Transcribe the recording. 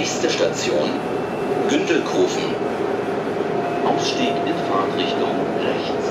Nächste Station Gündelkofen. Ausstieg in Fahrtrichtung rechts.